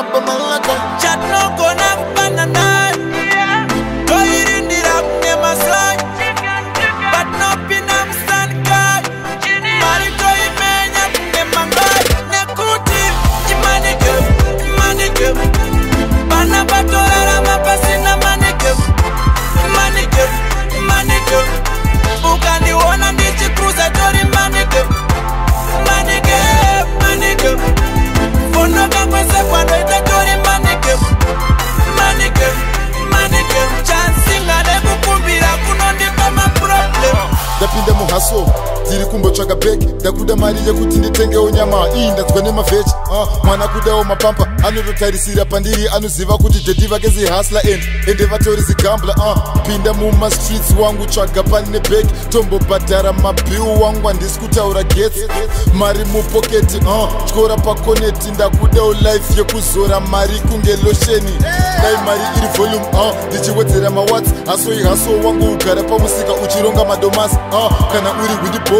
up a malaka. Chat no go na banana. dziri kumbotsvaga bek ndakuda mari yekuti nditengewo nyama iyi ndadzwa nemavhechi ah, mwana kudawo mapamba anototarisira pandiri anoziva kuti dedi vake zihasla end ende vatorizigambla ah, pinda mumastreets wangu tsvaga pane bek tombobhadhara mabhiu wangu handisi kutaura getsi mari mupoketi ah, tyora pakoneti ndakudawo life yekuzora mari kunge losheni dai mari iri volume ndichiwedzera mawats hasoi haso wangu ugara pamusika uchironga madomasi kana uri hwindibo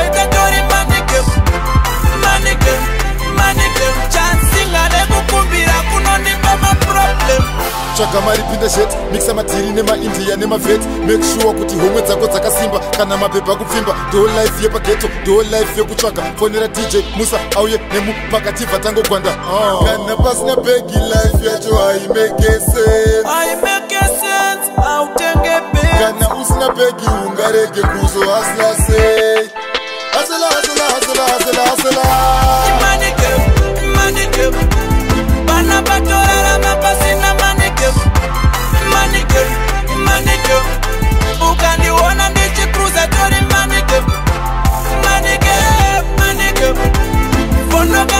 magama ripinde shete mixa madhiri nemaindiya nemavheti make sure kuti homwe dzako dzakasimba kana mapepa akupfimba ndo life yepageto ndo life yekutsvaga fonera dj musa auye nemu pakatibva tangogwanda oh. kana pasina begi life yacho haimekesenkana usina begi ungarege kuzoasla sen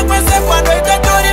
kwese kwando itaturi